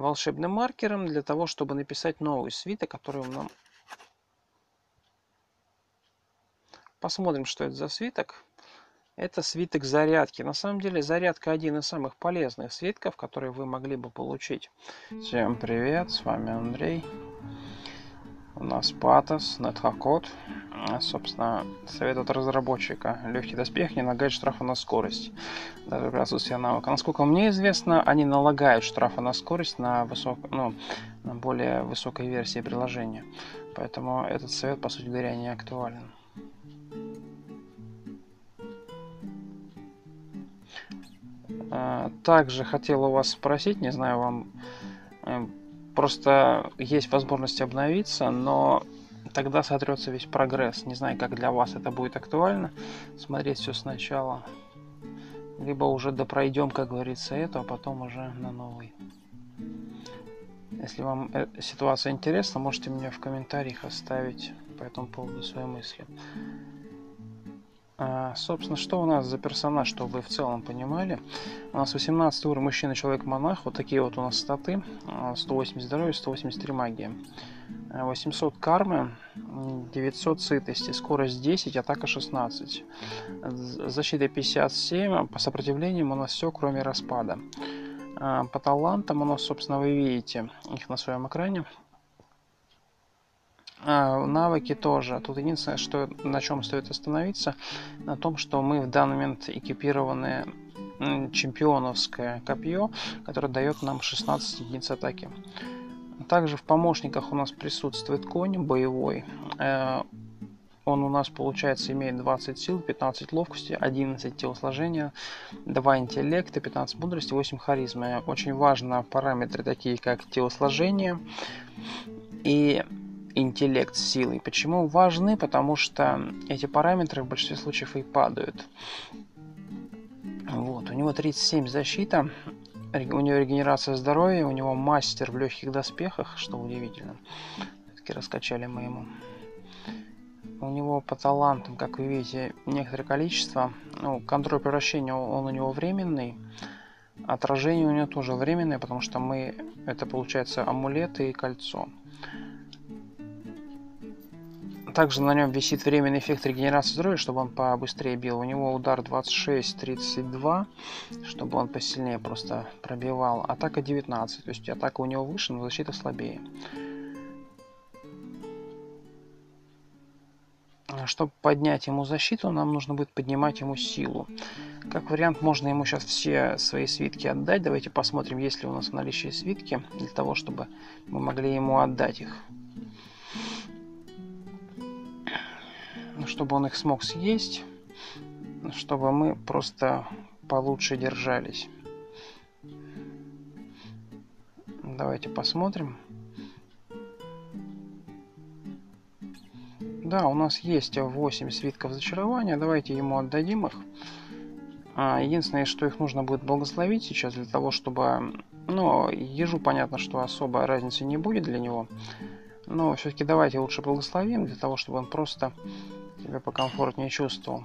волшебным маркером для того, чтобы написать новый свиток, который нам... Посмотрим, что это за свиток. Это свиток зарядки. На самом деле зарядка один из самых полезных свитков, которые вы могли бы получить. Всем привет, с вами Андрей. У нас Патос, Нетхакод. Собственно, совет от разработчика. Легкий доспех не налагает штрафа на скорость. Даже при отсутствии навыка. Насколько мне известно, они налагают штрафы на скорость на, высок... ну, на более высокой версии приложения. Поэтому этот совет, по сути говоря, не актуален. А, также хотел у вас спросить, не знаю, вам э, просто есть возможность обновиться, но тогда сотрется весь прогресс. Не знаю, как для вас это будет актуально, смотреть все сначала. Либо уже допройдем, как говорится, это, а потом уже на новый. Если вам э, ситуация интересна, можете мне в комментариях оставить по этому поводу свои мысли. А, собственно, что у нас за персонаж, чтобы вы в целом понимали. У нас 18 уровень мужчина, человек, монах. Вот такие вот у нас статы. 180 здоровья, 183 магии. 800 кармы, 900 сытости, скорость 10, атака 16. Защита 57, по сопротивлениям у нас все, кроме распада. А, по талантам у нас, собственно, вы видите их на своем экране. А, навыки тоже. Тут единственное, что на чем стоит остановиться, на том, что мы в данный момент экипированы чемпионовское копье, которое дает нам 16 единиц атаки. Также в помощниках у нас присутствует конь боевой. Э, он у нас, получается, имеет 20 сил, 15 ловкости, 11 телосложения, 2 интеллекта, 15 мудрости, 8 харизмы. Очень важно параметры такие, как телосложение и интеллект с силой. Почему важны? Потому что эти параметры в большинстве случаев и падают. Вот, у него 37 защита, у него регенерация здоровья, у него мастер в легких доспехах, что удивительно. Все-таки раскачали мы ему. У него по талантам, как вы видите, некоторое количество. Ну, контроль превращения он у него временный. Отражение у него тоже временное, потому что мы, это получается амулет и кольцо. Также на нем висит временный эффект регенерации здоровья, чтобы он побыстрее бил. У него удар 26-32, чтобы он посильнее просто пробивал. Атака 19, то есть атака у него выше, но защита слабее. Чтобы поднять ему защиту, нам нужно будет поднимать ему силу. Как вариант, можно ему сейчас все свои свитки отдать. Давайте посмотрим, есть ли у нас в наличии свитки, для того, чтобы мы могли ему отдать их. Чтобы он их смог съесть, чтобы мы просто получше держались. Давайте посмотрим. Да, у нас есть 8 свитков зачарования. Давайте ему отдадим их. А, единственное, что их нужно будет благословить сейчас для того, чтобы... Ну, ежу понятно, что особой разницы не будет для него. Но все-таки давайте лучше благословим, для того, чтобы он просто себя покомфортнее чувствовал.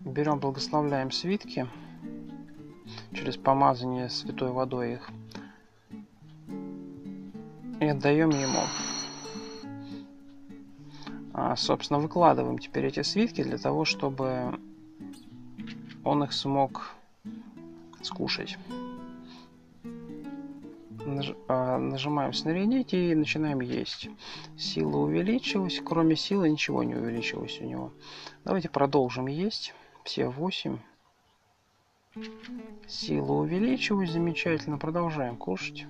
Берем, благословляем свитки через помазание святой водой их и отдаем ему. А, собственно, выкладываем теперь эти свитки для того, чтобы он их смог скушать. А, нажимаем снарядить и начинаем есть. Сила увеличилась. Кроме силы ничего не увеличилось у него. Давайте продолжим есть. Все 8. Сила увеличилась. Замечательно. Продолжаем кушать.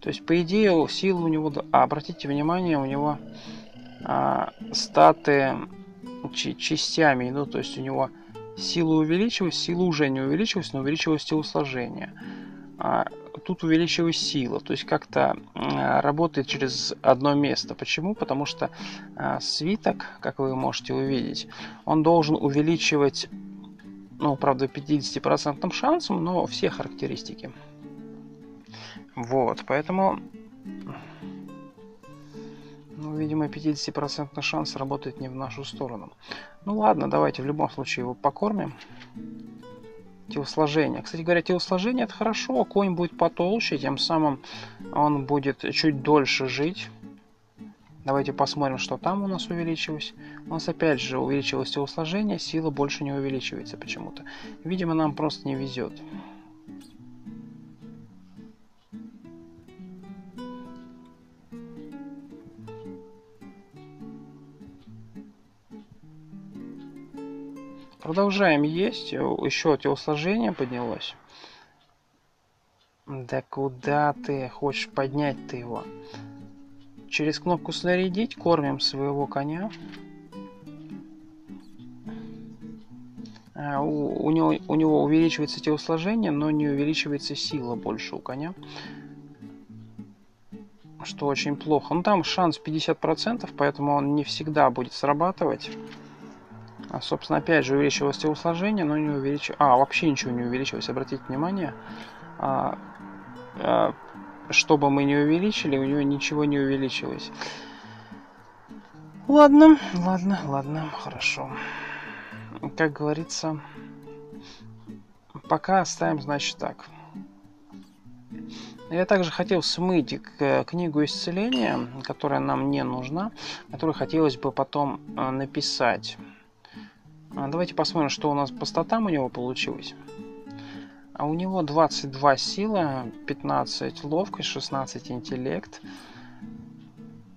То есть, по идее, сила у него... А, обратите внимание, у него а, статы частями идут. То есть, у него сила увеличилась, сила уже не увеличилась, но увеличилось телосложение. А, тут увеличилась сила, то есть как-то работает через одно место. Почему? Потому что а, свиток, как вы можете увидеть, он должен увеличивать, ну, правда, 50% шансом, но все характеристики. Вот, поэтому, ну, видимо, 50% шанс работает не в нашу сторону. Ну ладно, давайте в любом случае его покормим. Телосложения. Кстати говоря, телосложение это хорошо, конь будет потолще, тем самым он будет чуть дольше жить. Давайте посмотрим, что там у нас увеличилось. У нас опять же увеличилось телосложение, сила больше не увеличивается почему-то. Видимо, нам просто не везет. Продолжаем есть. Еще телосложение поднялось. Да куда ты хочешь поднять ты его? Через кнопку снарядить кормим своего коня. А, у, у, него, у него увеличивается телосложение, но не увеличивается сила больше у коня. Что очень плохо. Ну там шанс 50%, поэтому он не всегда будет срабатывать. А, собственно, опять же увеличилось телосложение, но не увеличилось... А, вообще ничего не увеличилось, обратите внимание. А, а, что бы мы не увеличили, у него ничего не увеличилось. Ладно, ладно, ладно, хорошо. Как говорится, пока оставим, значит, так. Я также хотел смыть книгу исцеления, которая нам не нужна, которую хотелось бы потом а, написать. А, давайте посмотрим, что у нас по статам у него получилось. А у него 22 сила, 15 ловкость, 16 интеллект.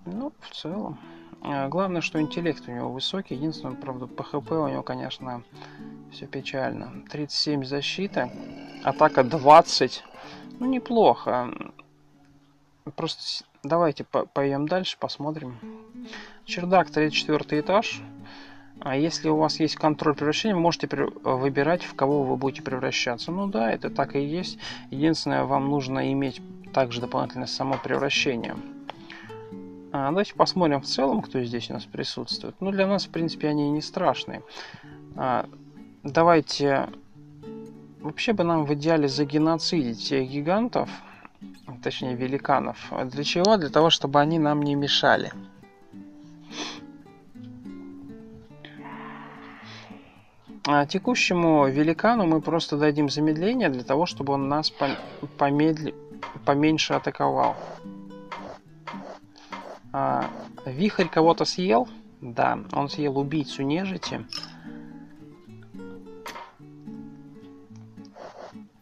Ну, в целом. А, главное, что интеллект у него высокий. Единственное, правда, по хп у него, конечно, все печально. 37 защита. Атака 20. Ну, неплохо. Просто давайте пойдем дальше, посмотрим. Чердак, 34 этаж. А если у вас есть контроль превращения, вы можете выбирать, в кого вы будете превращаться. Ну да, это так и есть. Единственное, вам нужно иметь также дополнительное само превращение. А, давайте посмотрим в целом, кто здесь у нас присутствует. Ну, для нас, в принципе, они не страшные. А, давайте... Вообще бы нам в идеале загеноцидить всех гигантов, точнее великанов. Для чего? Для того, чтобы они нам не мешали. А текущему великану мы просто дадим замедление для того, чтобы он нас помедли... поменьше атаковал. А, вихрь кого-то съел? Да, он съел убийцу нежити.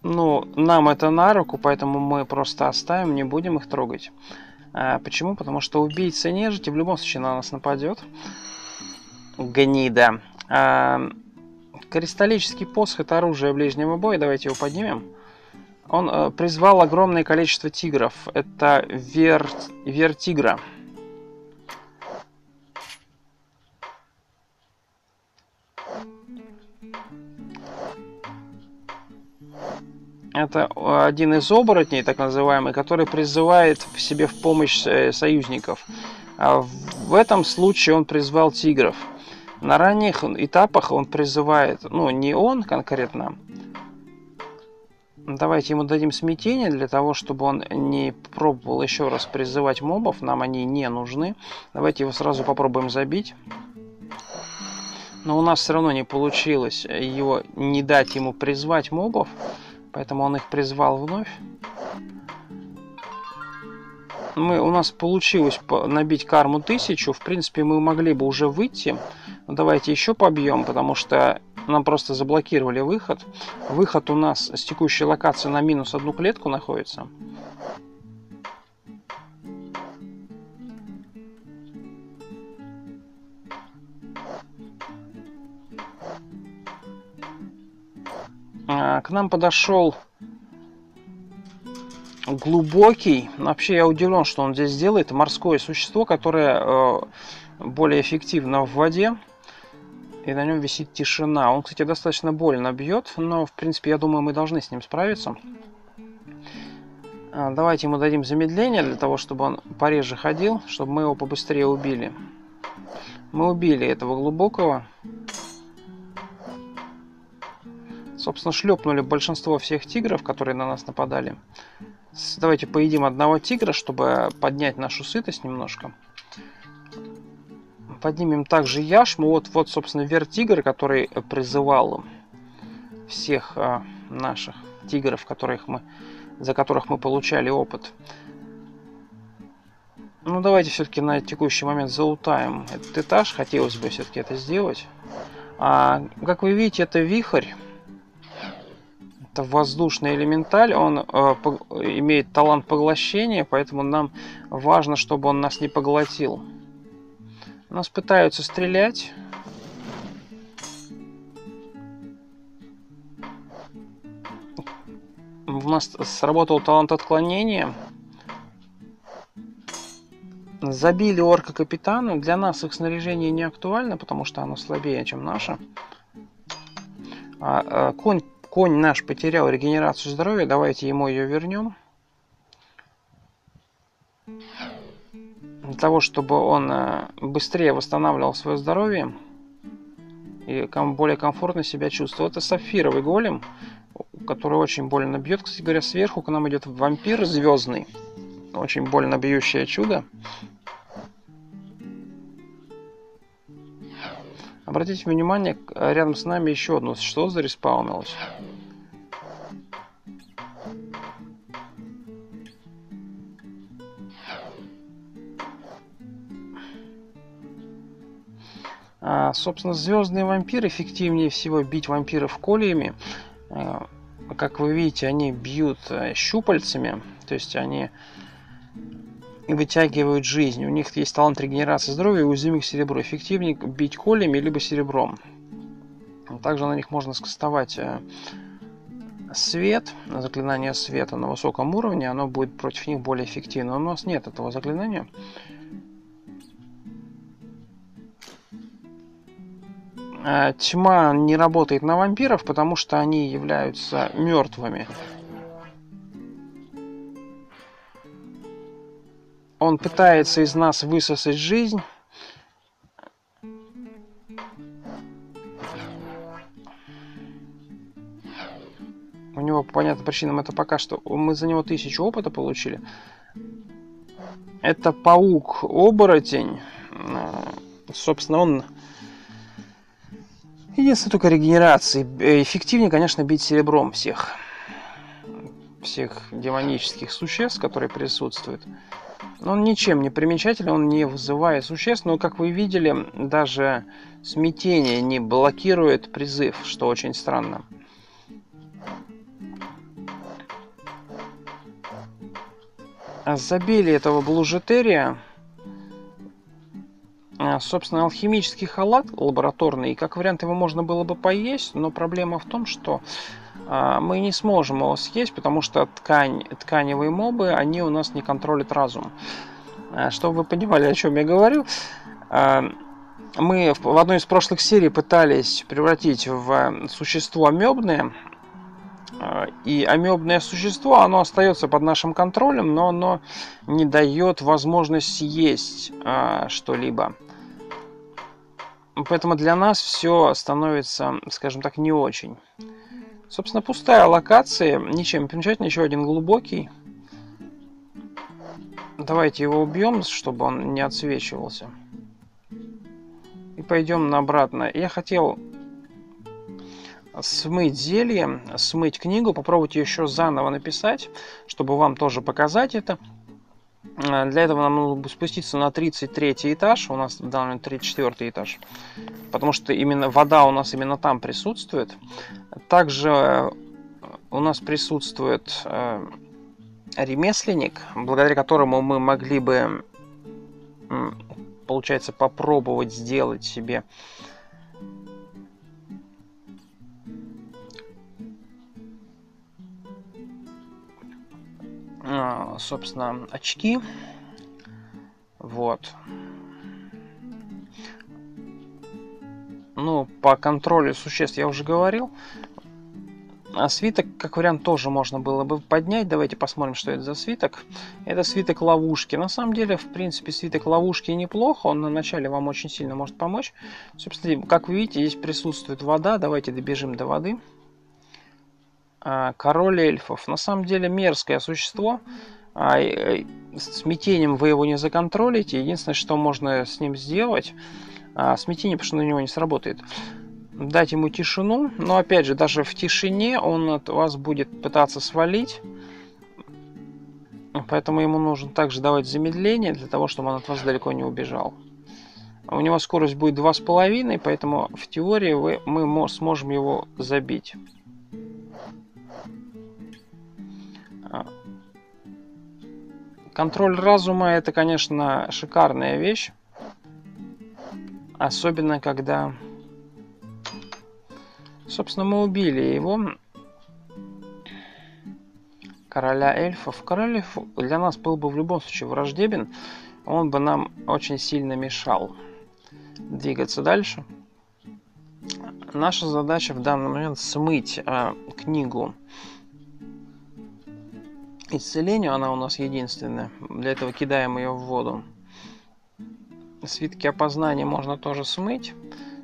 Ну, нам это на руку, поэтому мы просто оставим, не будем их трогать. А, почему? Потому что убийца нежити в любом случае на нас нападет. Гнида. А, Кристаллический посох – это оружие ближнего боя. Давайте его поднимем. Он э, призвал огромное количество тигров. Это вер... вертигра. Это один из оборотней, так называемый, который призывает в себе в помощь э, союзников. А в этом случае он призвал тигров – на ранних этапах он призывает, ну не он конкретно, давайте ему дадим смятение для того, чтобы он не пробовал еще раз призывать мобов, нам они не нужны. Давайте его сразу попробуем забить. Но у нас все равно не получилось его не дать ему призвать мобов, поэтому он их призвал вновь. Мы, у нас получилось набить карму 1000. В принципе, мы могли бы уже выйти давайте еще побьем, потому что нам просто заблокировали выход. Выход у нас с текущей локации на минус одну клетку находится. А, к нам подошел глубокий. Вообще я удивлен, что он здесь делает. Морское существо, которое э, более эффективно в воде и на нем висит тишина. Он, кстати, достаточно больно бьет, но, в принципе, я думаю, мы должны с ним справиться. А, давайте ему дадим замедление для того, чтобы он пореже ходил, чтобы мы его побыстрее убили. Мы убили этого глубокого. Собственно, шлепнули большинство всех тигров, которые на нас нападали. Давайте поедим одного тигра, чтобы поднять нашу сытость немножко поднимем также яшму. Вот, вот собственно, вертигр, который призывал всех а, наших тигров, которых мы, за которых мы получали опыт. Ну, давайте все-таки на текущий момент заутаем этот этаж. Хотелось бы все-таки это сделать. А, как вы видите, это вихрь. Это воздушный элементаль. Он э, имеет талант поглощения, поэтому нам важно, чтобы он нас не поглотил. Нас пытаются стрелять. У нас сработал талант отклонения. Забили орка капитану. Для нас их снаряжение не актуально, потому что оно слабее, чем наше. А, а, конь, конь наш потерял регенерацию здоровья. Давайте ему ее вернем. Для того, чтобы он а, быстрее восстанавливал свое здоровье и более комфортно себя чувствовал. Это сапфировый голем, который очень больно бьет. Кстати говоря, сверху к нам идет вампир звездный. Очень больно бьющее чудо. Обратите внимание, рядом с нами еще одно что зареспаунилось. А, собственно, звездные вампиры эффективнее всего бить вампиров колиями. А, как вы видите, они бьют э, щупальцами, то есть они вытягивают жизнь. У них есть талант регенерации здоровья и уязвимых серебро. Эффективнее бить колями либо серебром. Также на них можно скастовать э, свет, заклинание света на высоком уровне, оно будет против них более эффективно. Но у нас нет этого заклинания. Тьма не работает на вампиров, потому что они являются мертвыми. Он пытается из нас высосать жизнь. У него по понятным причинам это пока что... Мы за него тысячу опыта получили. Это паук-оборотень. Собственно, он... Единственное только регенерации. Эффективнее, конечно, бить серебром всех. Всех демонических существ, которые присутствуют. Он ничем не примечателен, он не вызывает существ, но, как вы видели, даже смятение не блокирует призыв, что очень странно. Забили этого блужетерия. А, собственно, алхимический халат лабораторный, и как вариант его можно было бы поесть, но проблема в том, что а, мы не сможем его съесть, потому что ткань, тканевые мобы, они у нас не контролят разум. А, чтобы вы понимали, о чем я говорю, мы в одной из прошлых серий пытались превратить в существо амебное, и амебное существо, оно остается под нашим контролем, но оно не дает возможность съесть что-либо. Поэтому для нас все становится, скажем так, не очень. Собственно, пустая локация, ничем примечательный, еще один глубокий. Давайте его убьем, чтобы он не отсвечивался. И пойдем на обратно. Я хотел смыть зелье, смыть книгу, попробовать еще заново написать, чтобы вам тоже показать это. Для этого нам нужно спуститься на 33 этаж, у нас в данный момент 34 этаж, потому что именно вода у нас именно там присутствует. Также э, у нас присутствует э, ремесленник, благодаря которому мы могли бы, получается, попробовать сделать себе а, собственно, очки. Вот. Ну, по контролю существ я уже говорил. А свиток, как вариант, тоже можно было бы поднять. Давайте посмотрим, что это за свиток. Это свиток ловушки. На самом деле, в принципе, свиток ловушки неплохо. Он на начале вам очень сильно может помочь. Собственно, как вы видите, здесь присутствует вода. Давайте добежим до воды. А, король эльфов. На самом деле мерзкое существо. А, смятением вы его не законтролите. Единственное, что можно с ним сделать, смятение, потому что на него не сработает. дать ему тишину, но опять же, даже в тишине он от вас будет пытаться свалить, поэтому ему нужно также давать замедление для того, чтобы он от вас далеко не убежал. У него скорость будет 2,5, поэтому в теории вы, мы сможем его забить. Контроль разума это, конечно, шикарная вещь. Особенно, когда... Собственно, мы убили его. Короля эльфов. Король эльф для нас был бы в любом случае враждебен. Он бы нам очень сильно мешал двигаться дальше. Наша задача в данный момент смыть э, книгу исцелению. Она у нас единственная. Для этого кидаем ее в воду. Свитки опознания можно тоже смыть.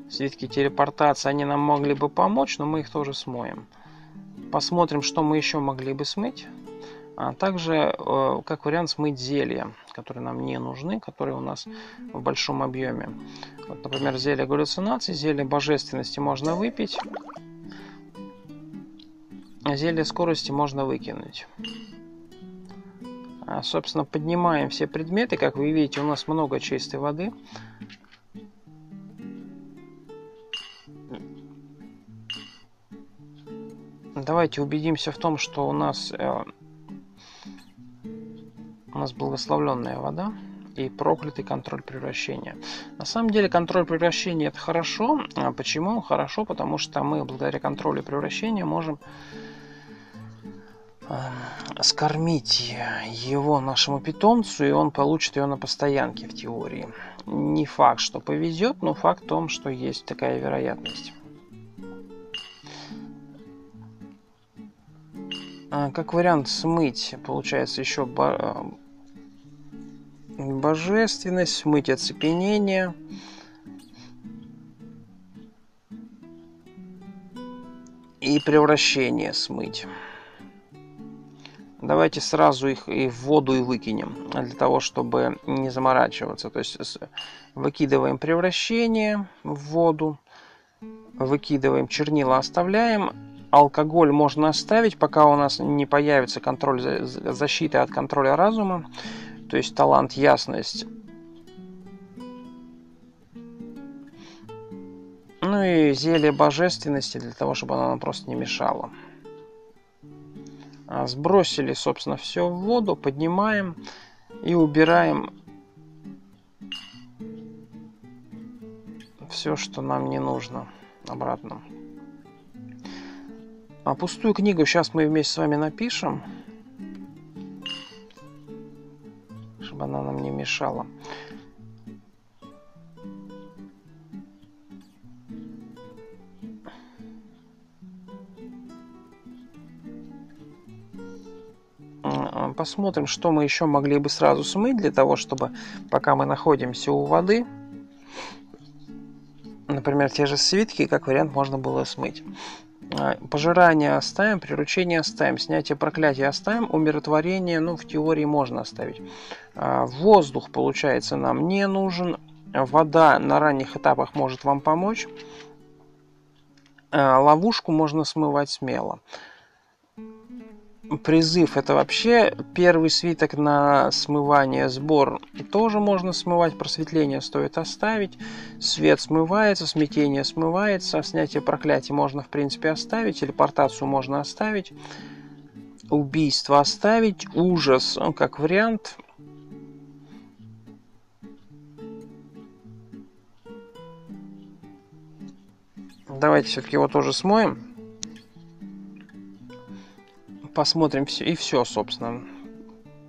Свитки телепортации, они нам могли бы помочь, но мы их тоже смоем. Посмотрим, что мы еще могли бы смыть. А также, э, как вариант, смыть зелья, которые нам не нужны, которые у нас в большом объеме. Вот, например, зелье галлюцинации, зелье божественности можно выпить. А зелье скорости можно выкинуть. А, собственно, поднимаем все предметы. Как вы видите, у нас много чистой воды. Давайте убедимся в том, что у нас э, у нас благословленная вода и проклятый контроль превращения. На самом деле контроль превращения это хорошо. А почему? Хорошо, потому что мы благодаря контролю превращения можем скормить его нашему питомцу, и он получит ее на постоянке в теории. Не факт, что повезет, но факт в том, что есть такая вероятность. А, как вариант смыть, получается, еще божественность, смыть оцепенение. И превращение смыть. Давайте сразу их и в воду и выкинем, для того, чтобы не заморачиваться. То есть выкидываем превращение в воду, выкидываем чернила, оставляем. Алкоголь можно оставить, пока у нас не появится контроль защиты от контроля разума, то есть талант ясность. Ну и зелье божественности, для того, чтобы она нам просто не мешала. А, сбросили, собственно, все в воду, поднимаем и убираем все, что нам не нужно обратно. А пустую книгу сейчас мы вместе с вами напишем, чтобы она нам не мешала. Посмотрим, что мы еще могли бы сразу смыть для того, чтобы пока мы находимся у воды, например, те же свитки, как вариант, можно было смыть. А, пожирание оставим, приручение оставим, снятие проклятия оставим, умиротворение, ну, в теории можно оставить. А, воздух, получается, нам не нужен. Вода на ранних этапах может вам помочь. А, ловушку можно смывать смело призыв это вообще первый свиток на смывание сбор. Тоже можно смывать просветление стоит оставить. Свет смывается смятение смывается снятие проклятия можно в принципе оставить телепортацию можно оставить. Убийство оставить ужас ну, как вариант. Давайте все-таки его тоже смоем посмотрим все и все, собственно.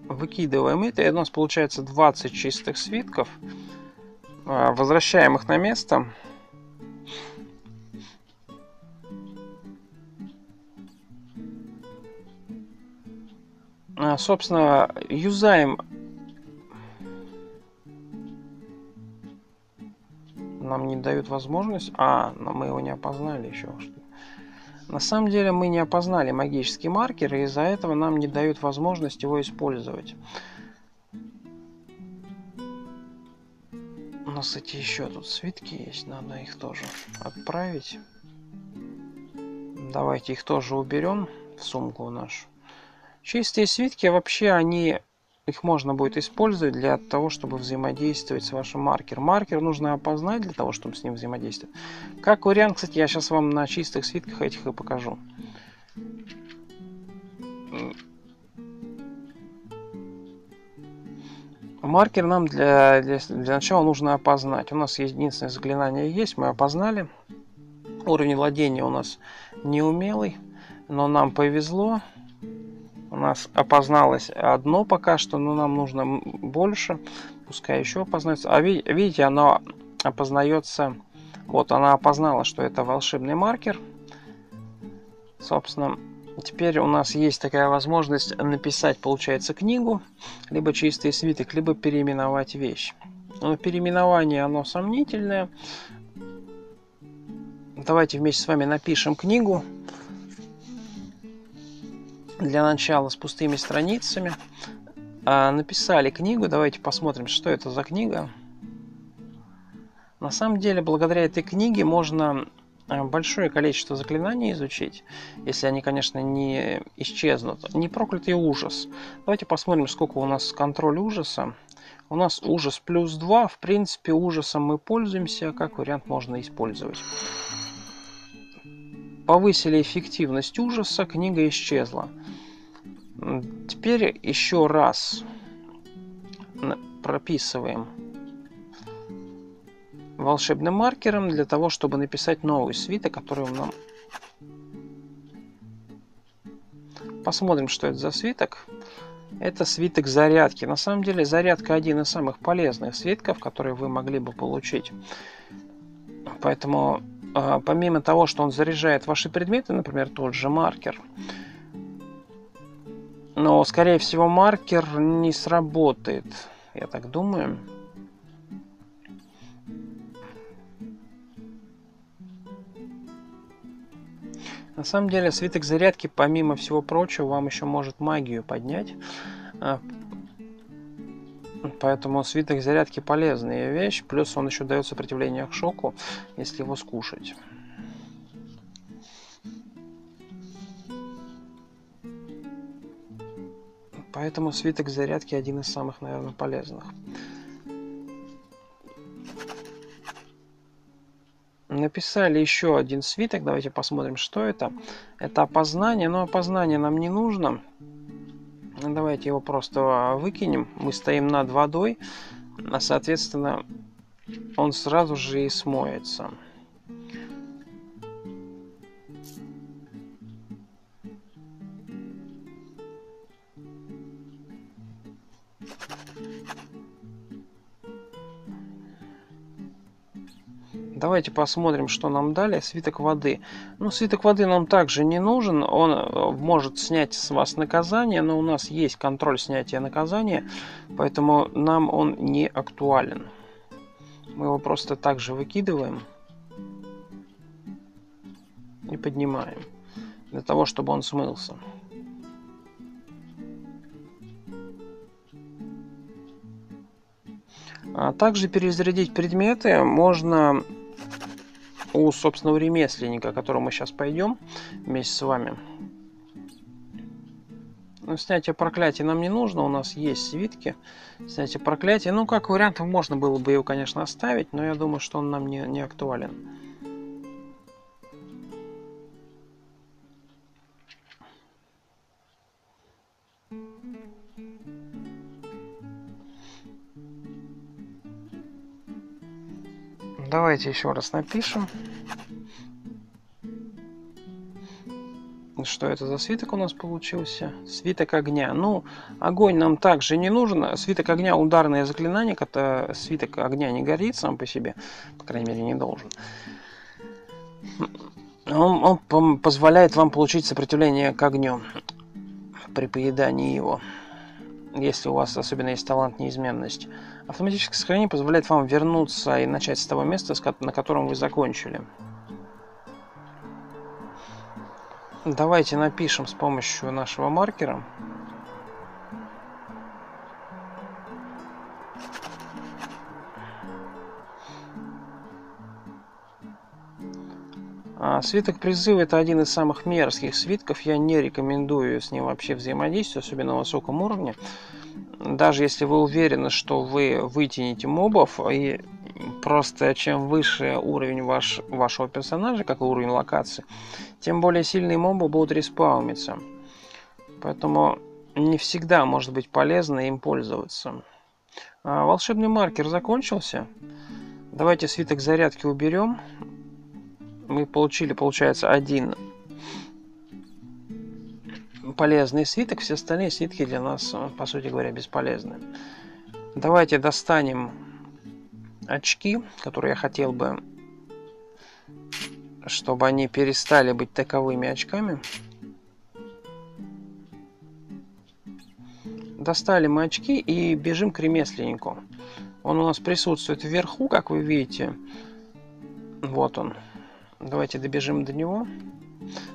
Выкидываем это, и у нас получается 20 чистых свитков. А, возвращаем их на место. А, собственно, юзаем нам не дают возможность. А, но мы его не опознали еще. На самом деле мы не опознали магический маркер, и из-за этого нам не дают возможность его использовать. У нас эти еще тут свитки есть, надо их тоже отправить. Давайте их тоже уберем в сумку нашу. Чистые свитки вообще они их можно будет использовать для того, чтобы взаимодействовать с вашим маркером. Маркер нужно опознать для того, чтобы с ним взаимодействовать. Как вариант, кстати, я сейчас вам на чистых свитках этих и покажу. Маркер нам для, для, для начала нужно опознать. У нас единственное заклинание есть, мы опознали. Уровень владения у нас неумелый, но нам повезло. У нас опозналось одно пока что, но нам нужно больше. Пускай еще опознается. А видите, оно опознается... Вот, она опознала, что это волшебный маркер. Собственно, теперь у нас есть такая возможность написать, получается, книгу, либо чистый свиток, либо переименовать вещь. Но переименование, оно сомнительное. Давайте вместе с вами напишем книгу для начала с пустыми страницами. А, написали книгу, давайте посмотрим, что это за книга. На самом деле, благодаря этой книге можно а, большое количество заклинаний изучить, если они, конечно, не исчезнут. Не проклятый ужас. Давайте посмотрим, сколько у нас контроль ужаса. У нас ужас плюс 2. В принципе, ужасом мы пользуемся. Как вариант можно использовать. Повысили эффективность ужаса, книга исчезла. Теперь еще раз прописываем волшебным маркером для того, чтобы написать новый свиток, который нам... Посмотрим, что это за свиток. Это свиток зарядки. На самом деле зарядка один из самых полезных свитков, которые вы могли бы получить. Поэтому а, помимо того, что он заряжает ваши предметы, например, тот же маркер, но, скорее всего, маркер не сработает, я так думаю. На самом деле, свиток зарядки, помимо всего прочего, вам еще может магию поднять. А, Поэтому свиток зарядки полезная вещь, плюс он еще дает сопротивление к шоку, если его скушать. Поэтому свиток зарядки один из самых, наверное, полезных. Написали еще один свиток. Давайте посмотрим, что это. Это опознание. Но опознание нам не нужно. Ну, давайте его просто выкинем. Мы стоим над водой, а соответственно он сразу же и смоется. Давайте посмотрим, что нам дали. Свиток воды. Ну, свиток воды нам также не нужен. Он э, может снять с вас наказание, но у нас есть контроль снятия наказания, поэтому нам он не актуален. Мы его просто также выкидываем и поднимаем, для того, чтобы он смылся. А также перезарядить предметы можно у собственного ремесленника, к которому мы сейчас пойдем вместе с вами. Ну, снятие проклятия нам не нужно, у нас есть свитки. Снятие проклятия, ну, как вариант, можно было бы его, конечно, оставить, но я думаю, что он нам не, не актуален. Давайте еще раз напишем. Что это за свиток у нас получился? Свиток огня. Ну, огонь нам также не нужен. Свиток огня ударное заклинание, когда свиток огня не горит сам по себе. По крайней мере, не должен. Он, он позволяет вам получить сопротивление к огню при поедании его если у вас особенно есть талант неизменность. Автоматическое сохранение позволяет вам вернуться и начать с того места, на котором вы закончили. Давайте напишем с помощью нашего маркера. Свиток призыва это один из самых мерзких свитков. Я не рекомендую с ним вообще взаимодействовать, особенно на высоком уровне. Даже если вы уверены, что вы вытянете мобов, и просто чем выше уровень ваш, вашего персонажа, как и уровень локации, тем более сильные мобы будут респаумиться. Поэтому не всегда может быть полезно им пользоваться. А, волшебный маркер закончился. Давайте свиток зарядки уберем мы получили, получается, один полезный свиток, все остальные свитки для нас, по сути говоря, бесполезны. Давайте достанем очки, которые я хотел бы, чтобы они перестали быть таковыми очками. Достали мы очки и бежим к ремесленнику. Он у нас присутствует вверху, как вы видите. Вот он. Давайте добежим до него.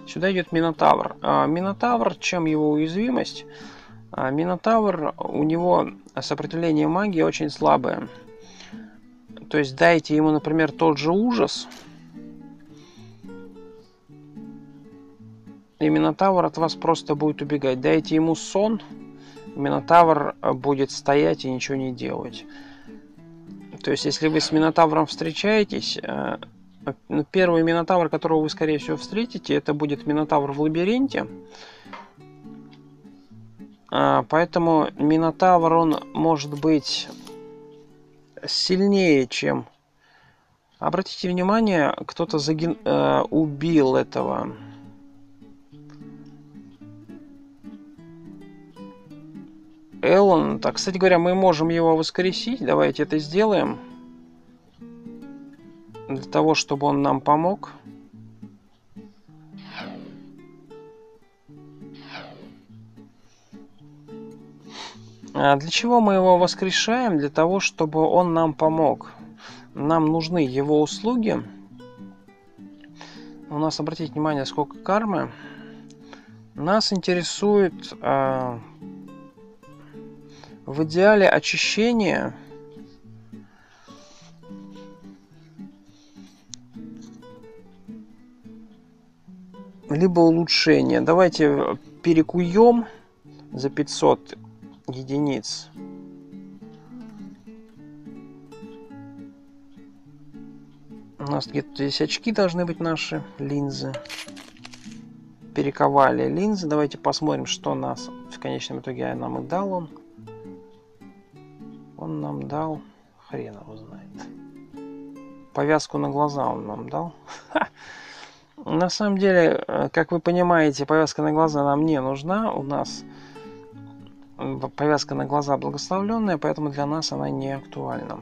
Сюда идет Минотавр. А, Минотавр, чем его уязвимость? А, Минотавр, у него сопротивление магии очень слабое. То есть дайте ему, например, тот же ужас, и Минотавр от вас просто будет убегать. Дайте ему сон, Минотавр будет стоять и ничего не делать. То есть, если вы с Минотавром встречаетесь, э, первый Минотавр, которого вы, скорее всего, встретите, это будет Минотавр в лабиринте. А, поэтому Минотавр, он может быть сильнее, чем... Обратите внимание, кто-то заген... э, убил этого... Эллон. Так, кстати говоря, мы можем его воскресить. Давайте это сделаем того, чтобы он нам помог. А для чего мы его воскрешаем? Для того, чтобы он нам помог. Нам нужны его услуги. У нас, обратите внимание, сколько кармы. Нас интересует э, в идеале очищение либо улучшение. Давайте перекуем за 500 единиц. У нас где-то здесь очки должны быть наши, линзы. Перековали линзы. Давайте посмотрим, что нас в конечном итоге нам и дал он. Он нам дал... Хрен его знает. Повязку на глаза он нам дал. На самом деле, э, как вы понимаете, повязка на глаза нам не нужна. У нас повязка на глаза благословленная, поэтому для нас она не актуальна.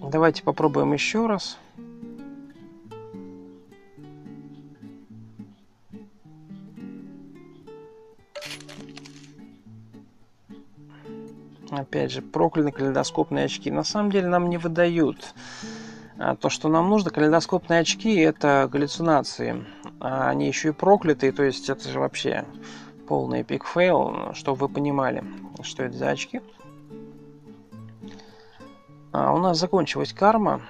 Давайте попробуем еще раз. Опять же, прокляты калейдоскопные очки. На самом деле нам не выдают то, что нам нужно, калейдоскопные очки – это галлюцинации. А они еще и проклятые, то есть это же вообще полный epic fail, чтобы вы понимали, что это за очки. А у нас закончилась карма.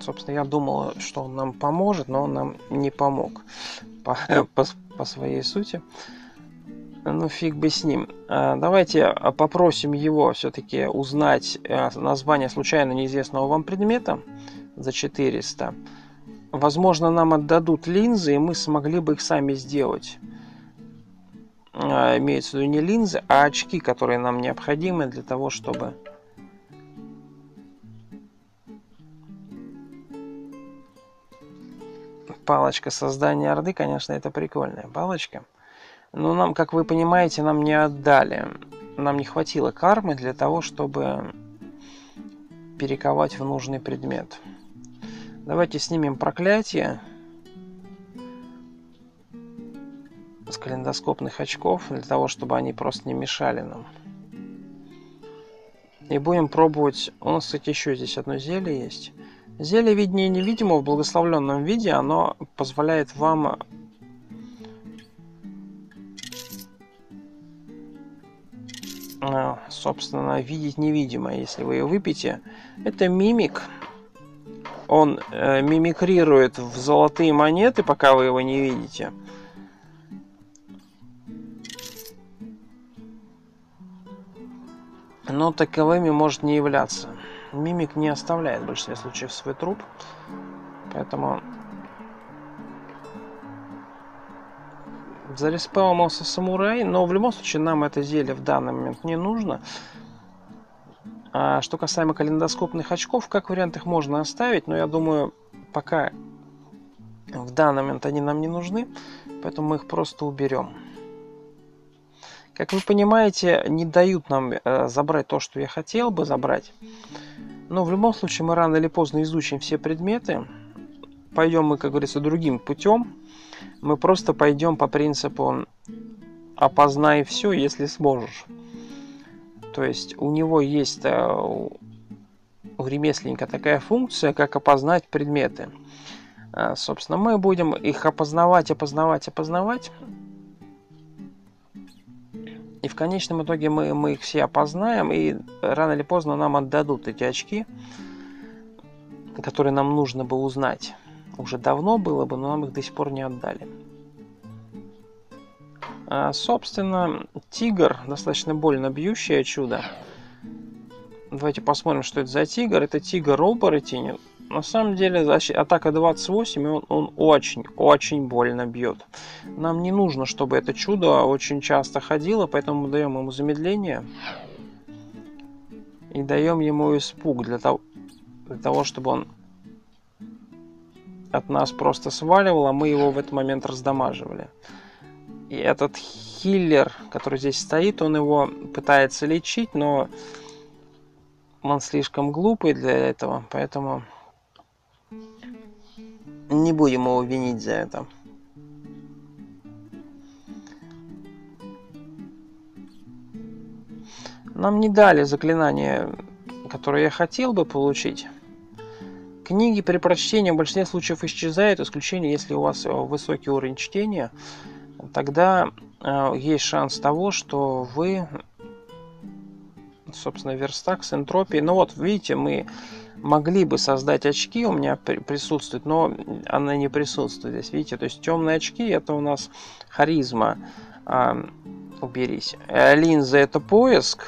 Собственно, я думал, что он нам поможет, но он нам не помог по, по, по своей сути. Ну, фиг бы с ним. А, давайте попросим его все-таки узнать э, название случайно неизвестного вам предмета за 400. Возможно, нам отдадут линзы, и мы смогли бы их сами сделать. А, имеется в виду не линзы, а очки, которые нам необходимы для того, чтобы... Палочка создания Орды, конечно, это прикольная палочка. Но нам, как вы понимаете, нам не отдали. Нам не хватило кармы для того, чтобы перековать в нужный предмет. Давайте снимем проклятие с калейдоскопных очков, для того, чтобы они просто не мешали нам. И будем пробовать... У нас, кстати, еще здесь одно зелье есть. Зелье виднее невидимо в благословленном виде. Оно позволяет вам собственно, видеть невидимое, если вы ее выпьете. Это мимик. он э, мимикрирует в золотые монеты, пока вы его не видите. Но таковыми может не являться. Мимик не оставляет в большинстве случаев свой труп. Поэтому зареспаумился самурай, но в любом случае нам это зелье в данный момент не нужно. А что касаемо калейдоскопных очков, как вариант их можно оставить, но я думаю, пока в данный момент они нам не нужны, поэтому мы их просто уберем. Как вы понимаете, не дают нам э, забрать то, что я хотел бы забрать. Но в любом случае мы рано или поздно изучим все предметы. Пойдем мы, как говорится, другим путем мы просто пойдем по принципу опознай все, если сможешь. То есть у него есть э, у ремесленника такая функция, как опознать предметы. Э, собственно, мы будем их опознавать, опознавать, опознавать. И в конечном итоге мы, мы их все опознаем, и рано или поздно нам отдадут эти очки, которые нам нужно было узнать уже давно было бы, но нам их до сих пор не отдали. А, собственно, тигр достаточно больно бьющее чудо. Давайте посмотрим, что это за тигр. Это тигр оборотень. На самом деле, атака 28, и он очень, очень больно бьет. Нам не нужно, чтобы это чудо очень часто ходило, поэтому мы даем ему замедление. И даем ему испуг для того, для того чтобы он от нас просто сваливал, а мы его в этот момент раздамаживали. И этот хиллер, который здесь стоит, он его пытается лечить, но он слишком глупый для этого, поэтому не будем его винить за это. Нам не дали заклинание, которое я хотел бы получить. Книги при прочтении в большинстве случаев исчезают, исключение, если у вас э, высокий уровень чтения, тогда э, есть шанс того, что вы, собственно, верстак с энтропией. Ну вот, видите, мы могли бы создать очки, у меня присутствует, но она не присутствует здесь, видите, то есть темные очки это у нас харизма, а, уберись. Э, линза это поиск,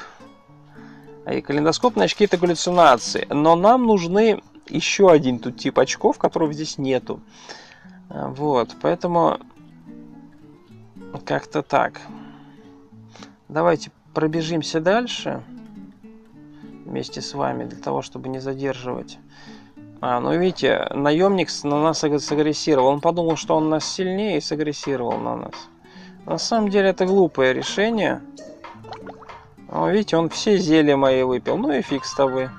и калейдоскопные очки это галлюцинации, но нам нужны еще один тут тип очков, которого здесь нету. А, вот, поэтому как-то так. Давайте пробежимся дальше вместе с вами, для того, чтобы не задерживать. А, ну видите, наемник на нас сагрессировал. Он подумал, что он нас сильнее и сагрессировал на нас. На самом деле это глупое решение. О, видите, он все зелья мои выпил. Ну и фиг с тобой.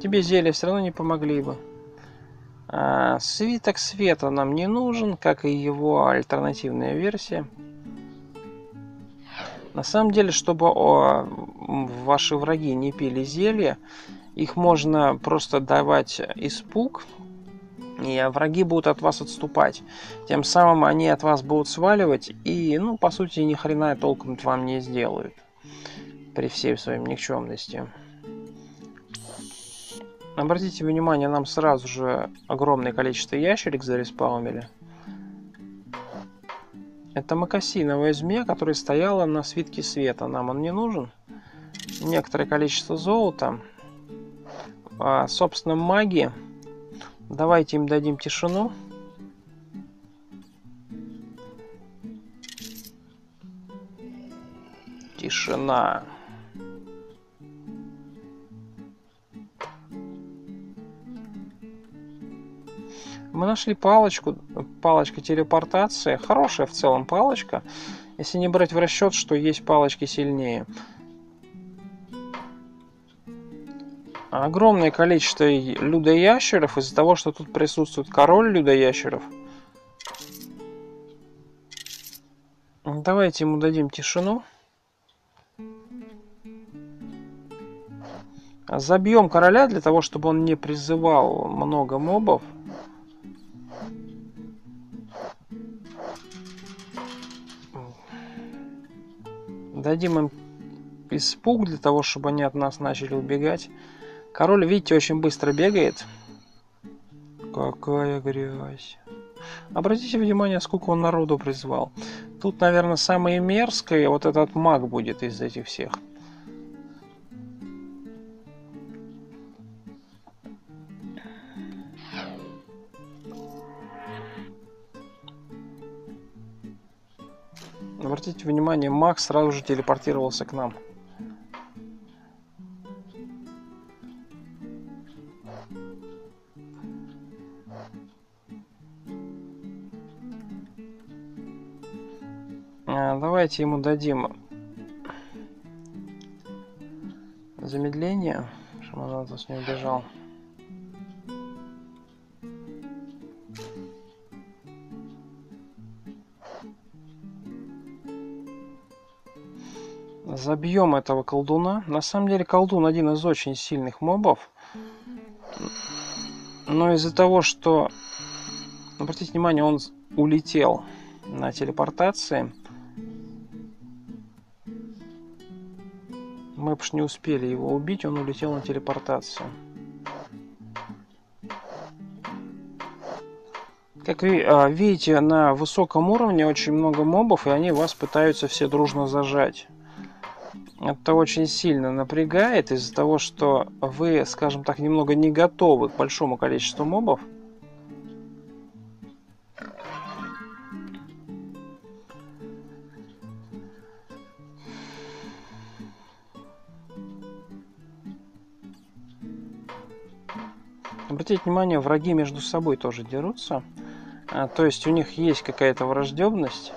Тебе зелья все равно не помогли бы. А, свиток света нам не нужен, как и его альтернативная версия. На самом деле, чтобы о, ваши враги не пили зелья, их можно просто давать испуг, и враги будут от вас отступать. Тем самым они от вас будут сваливать, и, ну, по сути, ни хрена толком вам не сделают. При всей своей никчемности. Обратите внимание, нам сразу же огромное количество ящерик зареспаумили. Это макасиновая змея, которая стояла на свитке света. Нам он не нужен. Некоторое количество золота. А, собственно, маги. Давайте им дадим тишину. Тишина. Мы нашли палочку, палочка телепортации. Хорошая в целом палочка, если не брать в расчет, что есть палочки сильнее. Огромное количество людоящеров из-за того, что тут присутствует король людоящеров. Давайте ему дадим тишину. Забьем короля для того, чтобы он не призывал много мобов. Дадим им испуг для того, чтобы они от нас начали убегать. Король, видите, очень быстро бегает. Какая грязь. Обратите внимание, сколько он народу призвал. Тут, наверное, самое мерзкое вот этот маг будет из этих всех. Обратите внимание, маг сразу же телепортировался к нам. давайте ему дадим замедление, чтобы он нас не убежал. Забьем этого колдуна. На самом деле колдун один из очень сильных мобов. Но из-за того, что... Обратите внимание, он улетел на телепортации. Мы уж не успели его убить, он улетел на телепортацию. Как вы а, видите, на высоком уровне очень много мобов, и они вас пытаются все дружно зажать. Это очень сильно напрягает из-за того, что вы, скажем так, немного не готовы к большому количеству мобов. Обратите внимание, враги между собой тоже дерутся. А, то есть у них есть какая-то враждебность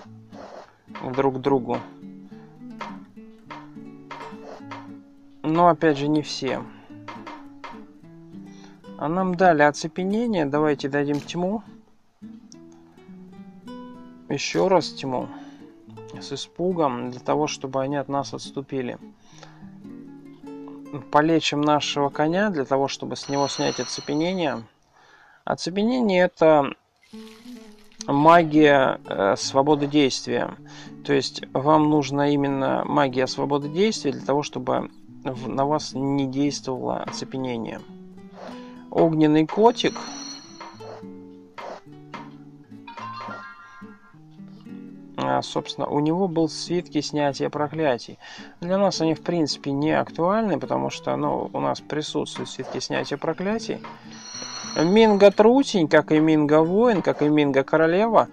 друг к другу. Но опять же не все. А нам дали оцепенение. Давайте дадим тьму. Еще раз тьму. С испугом, для того, чтобы они от нас отступили полечим нашего коня для того, чтобы с него снять оцепенение. Оцепенение это магия э, свободы действия. То есть вам нужна именно магия свободы действия для того, чтобы на вас не действовало оцепенение. Огненный котик А, собственно, у него был свитки снятия проклятий. Для нас они, в принципе, не актуальны, потому что ну, у нас присутствуют свитки снятия проклятий. Минга Трутень, как и Минга Воин, как и Минга Королева,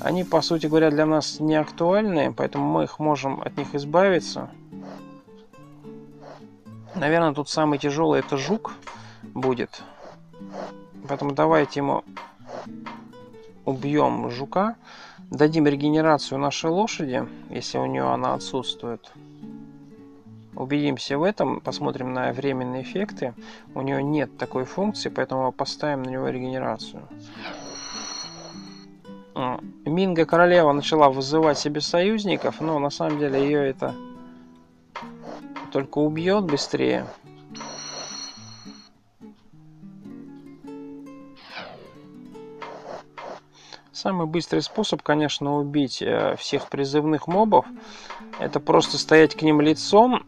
они, по сути говоря, для нас не актуальны, поэтому мы их можем от них избавиться. Наверное, тут самый тяжелый это жук будет. Поэтому давайте ему убьем жука. Дадим регенерацию нашей лошади, если у нее она отсутствует. Убедимся в этом, посмотрим на временные эффекты. У нее нет такой функции, поэтому поставим на него регенерацию. Минга королева начала вызывать себе союзников, но на самом деле ее это только убьет быстрее. Самый быстрый способ, конечно, убить э, всех призывных мобов, это просто стоять к ним лицом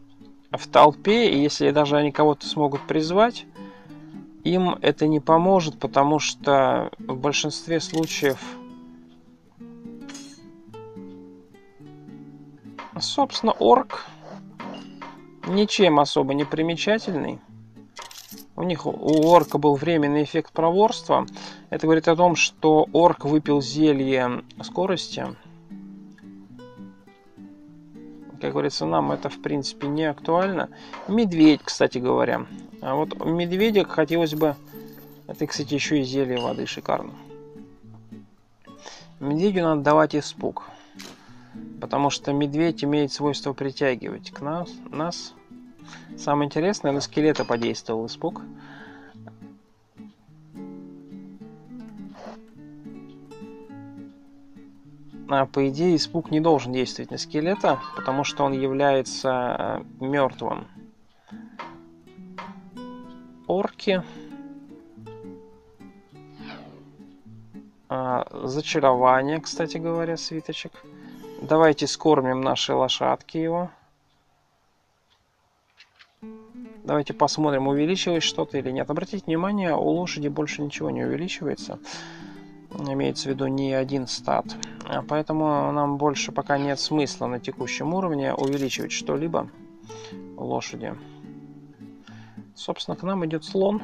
в толпе, и если даже они кого-то смогут призвать, им это не поможет, потому что в большинстве случаев, собственно, орк ничем особо не примечательный. У них у орка был временный эффект проворства. Это говорит о том, что орк выпил зелье скорости. Как говорится, нам это в принципе не актуально. Медведь, кстати говоря. А вот медведя хотелось бы... Это, кстати, еще и зелье воды шикарно. Медведю надо давать испуг. Потому что медведь имеет свойство притягивать к нас, нас Самое интересное, на скелета подействовал испуг. А, по идее, испуг не должен действовать на скелета, потому что он является э, мертвым. Орки. А, зачарование, кстати говоря, свиточек. Давайте скормим наши лошадки его. Давайте посмотрим, увеличилось что-то или нет. Обратите внимание, у лошади больше ничего не увеличивается. Имеется в виду ни один стат. А поэтому нам больше пока нет смысла на текущем уровне увеличивать что-либо лошади. Собственно, к нам идет слон.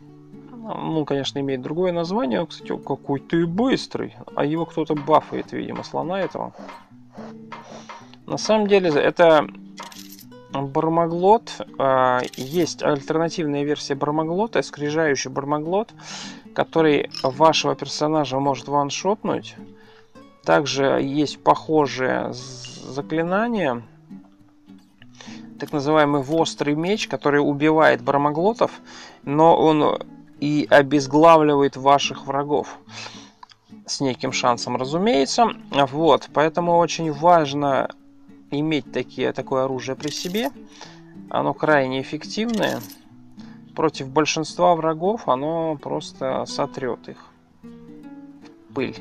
Ну, конечно, имеет другое название. Кстати, какой ты быстрый. А его кто-то бафает, видимо, слона этого. На самом деле, это Бармаглот. А, есть альтернативная версия Бармаглота, скрижающий Бармаглот, который вашего персонажа может ваншотнуть. Также есть похожее заклинание, так называемый острый меч, который убивает бармаглотов, но он и обезглавливает ваших врагов. С неким шансом, разумеется. Вот, поэтому очень важно иметь такие, такое оружие при себе. Оно крайне эффективное. Против большинства врагов оно просто сотрет их. Пыль.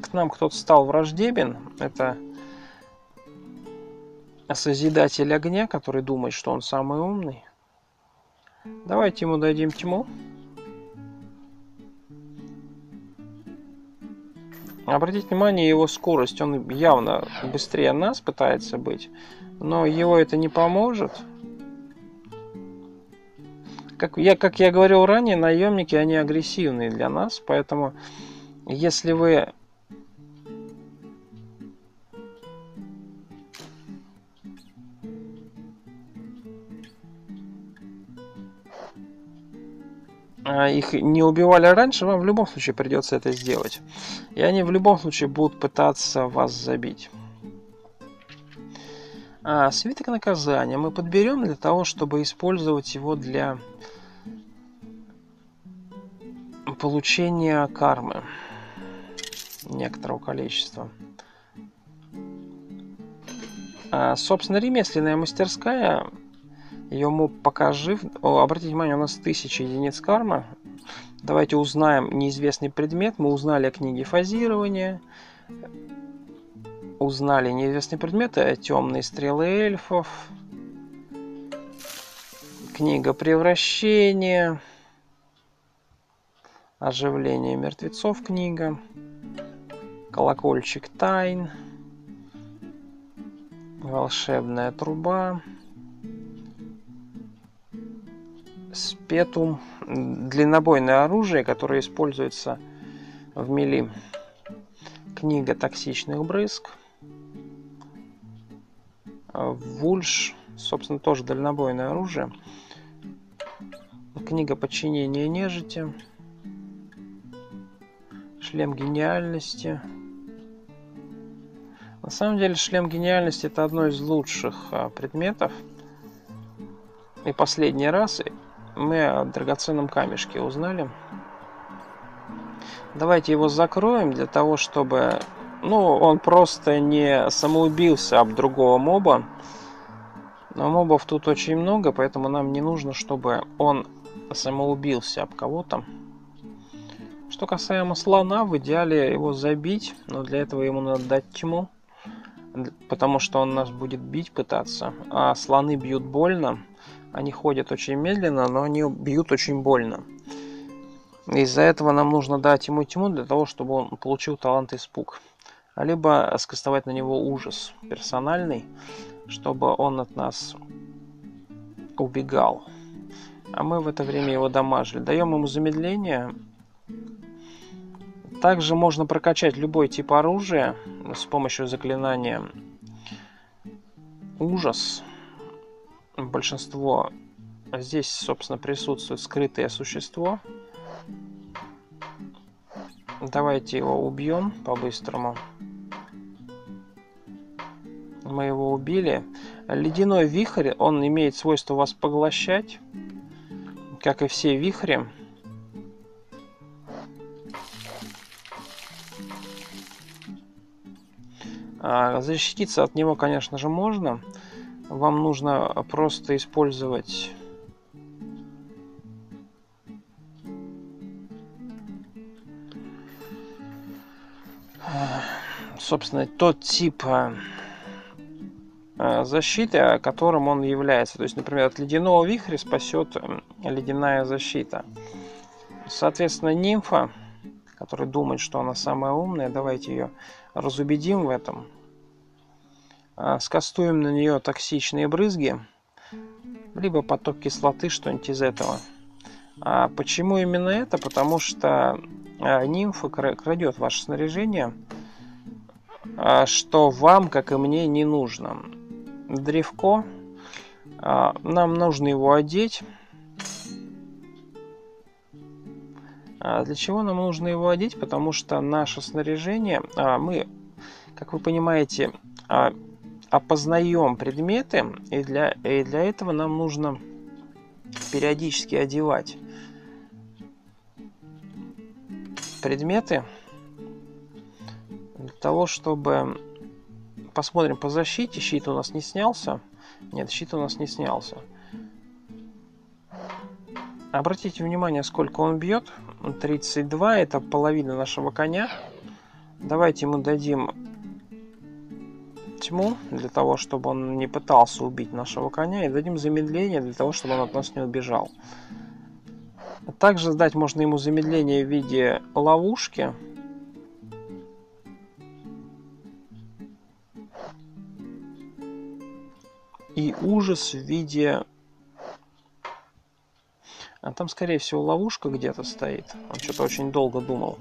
К нам кто-то стал враждебен. Это Созидатель огня, который думает, что он самый умный. Давайте ему дадим тьму. Обратите внимание, его скорость, он явно быстрее нас пытается быть, но его это не поможет. Как я, как я говорил ранее, наемники, они агрессивные для нас, поэтому если вы их не убивали раньше, вам в любом случае придется это сделать. И они в любом случае будут пытаться вас забить. А, свиток наказания мы подберем для того, чтобы использовать его для получения кармы некоторого количества. А, собственно, ремесленная мастерская ее моб пока жив. О, обратите внимание, у нас 1000 единиц кармы. Давайте узнаем неизвестный предмет. Мы узнали о книге фазирования. Узнали неизвестные предметы. Темные стрелы эльфов. Книга превращения. Оживление мертвецов книга. Колокольчик тайн. Волшебная труба. Спетум – длиннобойное оружие, которое используется в мели. Книга токсичных брызг. Вульш, собственно, тоже дальнобойное оружие. Книга подчинения нежити. Шлем гениальности. На самом деле шлем гениальности это одно из лучших а, предметов. И последний раз мы о драгоценном камешке узнали. Давайте его закроем для того, чтобы... Ну, он просто не самоубился об другого моба. Но мобов тут очень много, поэтому нам не нужно, чтобы он самоубился об кого-то. Что касаемо слона, в идеале его забить, но для этого ему надо дать тьму, потому что он нас будет бить пытаться, а слоны бьют больно, они ходят очень медленно, но они бьют очень больно. Из-за этого нам нужно дать ему тьму для того, чтобы он получил талант испуг. Либо скастовать на него ужас персональный, чтобы он от нас убегал. А мы в это время его дамажили. Даем ему замедление. Также можно прокачать любой тип оружия с помощью заклинания ужас большинство здесь, собственно, присутствует скрытое существо. Давайте его убьем по-быстрому. Мы его убили. Ледяной вихрь, он имеет свойство вас поглощать, как и все вихри. А защититься от него, конечно же, можно вам нужно просто использовать собственно тот тип э, защиты, которым он является. То есть, например, от ледяного вихря спасет ледяная защита. Соответственно, нимфа, которая думает, что она самая умная, давайте ее разубедим в этом. А, скастуем на нее токсичные брызги, либо поток кислоты, что-нибудь из этого. А почему именно это? Потому что а, нимфа крадет ваше снаряжение, а, что вам, как и мне, не нужно. Древко, нам нужно его одеть. Для чего нам нужно его одеть? Потому что наше снаряжение, мы, как вы понимаете, опознаем предметы, и для, и для этого нам нужно периодически одевать предметы для того, чтобы посмотрим по защите. Щит у нас не снялся. Нет, щит у нас не снялся. Обратите внимание, сколько он бьет. 32, это половина нашего коня. Давайте ему дадим тьму, для того, чтобы он не пытался убить нашего коня. И дадим замедление, для того, чтобы он от нас не убежал. Также сдать можно ему замедление в виде ловушки. И ужас в виде... А там, скорее всего, ловушка где-то стоит. Он что-то очень долго думал.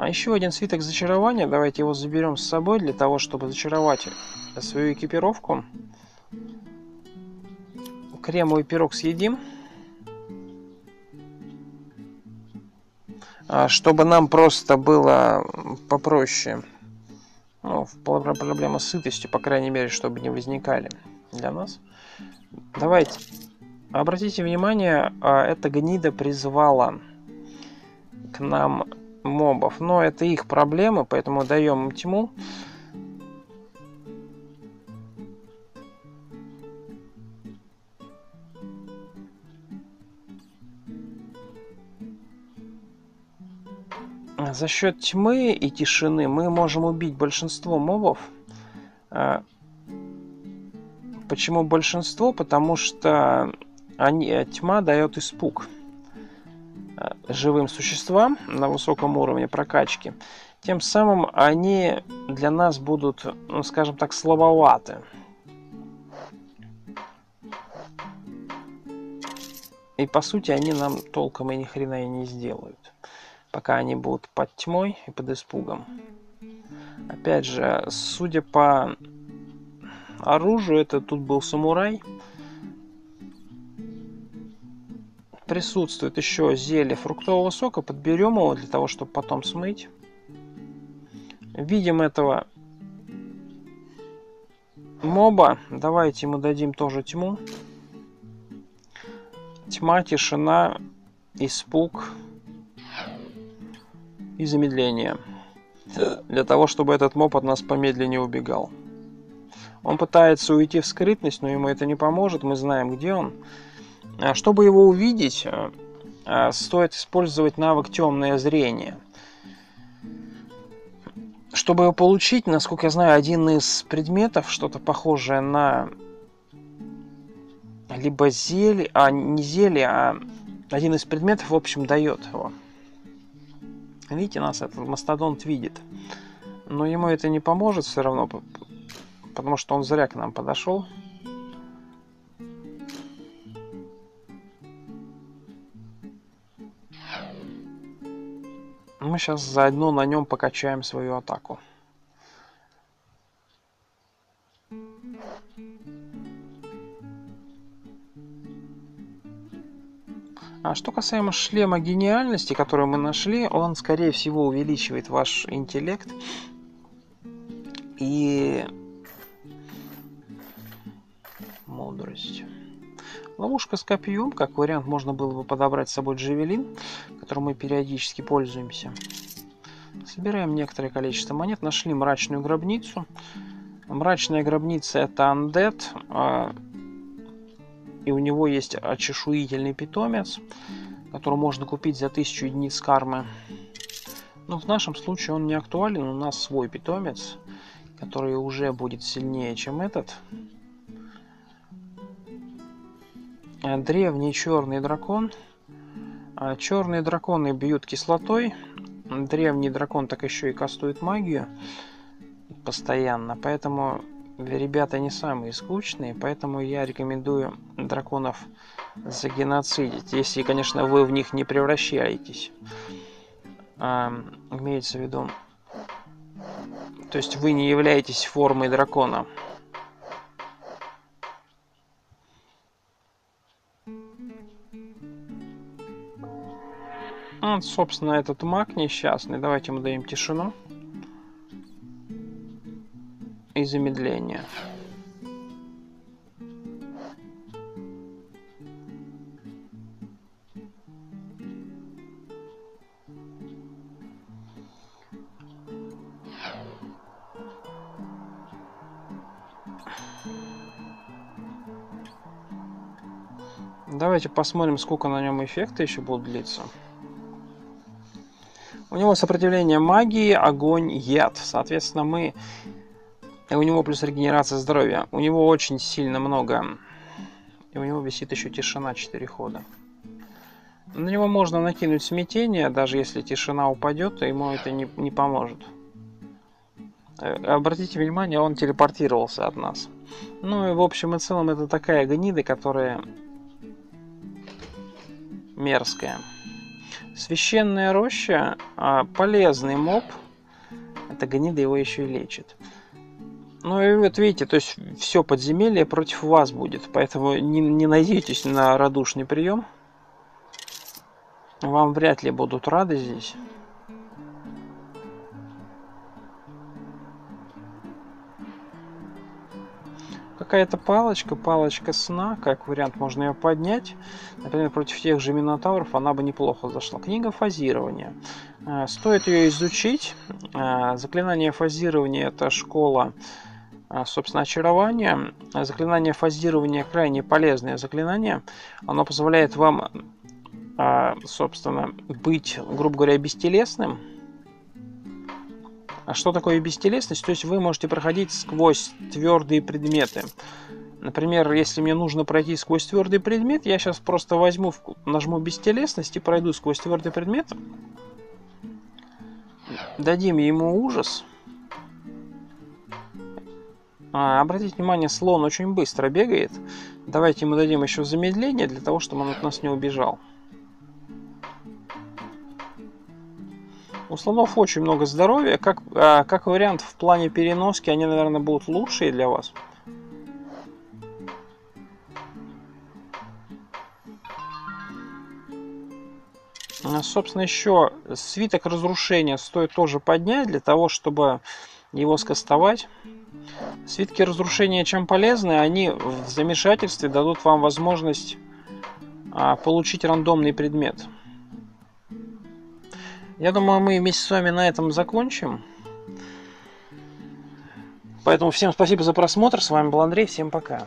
А еще один свиток зачарования. Давайте его заберем с собой для того, чтобы зачаровать свою экипировку. Кремовый пирог съедим. А, чтобы нам просто было попроще. Ну, проблема с сытостью, по крайней мере, чтобы не возникали для нас. Давайте. Обратите внимание, а, эта гнида призвала к нам мобов. Но это их проблемы, поэтому даем тьму. За счет тьмы и тишины мы можем убить большинство мобов. А, почему большинство? Потому что они, тьма дает испуг живым существам на высоком уровне прокачки. Тем самым они для нас будут, ну, скажем так, слабоваты. И по сути они нам толком и ни хрена и не сделают пока они будут под тьмой и под испугом. Опять же, судя по оружию, это тут был самурай. Присутствует еще зелье фруктового сока. Подберем его для того, чтобы потом смыть. Видим этого моба. Давайте ему дадим тоже тьму. Тьма, тишина, испуг и замедление. Для того, чтобы этот моб от нас помедленнее убегал. Он пытается уйти в скрытность, но ему это не поможет. Мы знаем, где он. А чтобы его увидеть, э, э, стоит использовать навык темное зрение. Чтобы его получить, насколько я знаю, один из предметов, что-то похожее на либо зелье, а не зелье, а один из предметов, в общем, дает его. Видите, нас этот мастодонт видит. Но ему это не поможет все равно, потому что он зря к нам подошел. Мы сейчас заодно на нем покачаем свою атаку. А что касаемо шлема гениальности, который мы нашли, он, скорее всего, увеличивает ваш интеллект. И мудрость. Ловушка с копьем, как вариант, можно было бы подобрать с собой джавелин, которым мы периодически пользуемся. Собираем некоторое количество монет. Нашли мрачную гробницу. Мрачная гробница это undead. А и у него есть очешуительный питомец, который можно купить за 1000 единиц кармы. Но в нашем случае он не актуален, у нас свой питомец, который уже будет сильнее, чем этот. Древний черный дракон. А черные драконы бьют кислотой. Древний дракон так еще и кастует магию постоянно. Поэтому ребята не самые скучные. Поэтому я рекомендую драконов загеноцидить. Если, конечно, вы в них не превращаетесь. А, имеется в виду... То есть вы не являетесь формой дракона. Вот, собственно, этот маг несчастный. Давайте ему даем тишину. И замедление. Давайте посмотрим, сколько на нем эффекта еще будут длиться. У него сопротивление магии, огонь, яд. Соответственно, мы... И у него плюс регенерация здоровья. У него очень сильно много. И у него висит еще тишина 4 хода. На него можно накинуть смятение, даже если тишина упадет, то ему это не, не поможет. Э, обратите внимание, он телепортировался от нас. Ну и в общем и целом это такая гнида, которая мерзкая. Священная роща а, полезный моб. Это гнида его еще и лечит. Ну и вот видите, то есть все подземелье против вас будет. Поэтому не, не надейтесь на радушный прием. Вам вряд ли будут рады здесь. Какая-то палочка, палочка сна, как вариант можно ее поднять. Например, против тех же минотавров она бы неплохо зашла. Книга фазирования. Э, стоит ее изучить. Э, заклинание фазирования это школа э, собственно, очарования. Заклинание фазирования крайне полезное заклинание. Оно позволяет вам, собственно, быть, грубо говоря, бестелесным а что такое бестелесность? То есть вы можете проходить сквозь твердые предметы. Например, если мне нужно пройти сквозь твердый предмет, я сейчас просто возьму, нажму бестелесность и пройду сквозь твердый предмет. Дадим ему ужас. А, обратите внимание, слон очень быстро бегает. Давайте ему дадим еще замедление, для того, чтобы он от нас не убежал. У слонов очень много здоровья. Как, а, как вариант в плане переноски, они, наверное, будут лучшие для вас. А, собственно, еще свиток разрушения стоит тоже поднять для того, чтобы его скастовать. Свитки разрушения чем полезны? Они в замешательстве дадут вам возможность а, получить рандомный предмет. Я думаю, мы вместе с вами на этом закончим. Поэтому всем спасибо за просмотр. С вами был Андрей. Всем пока.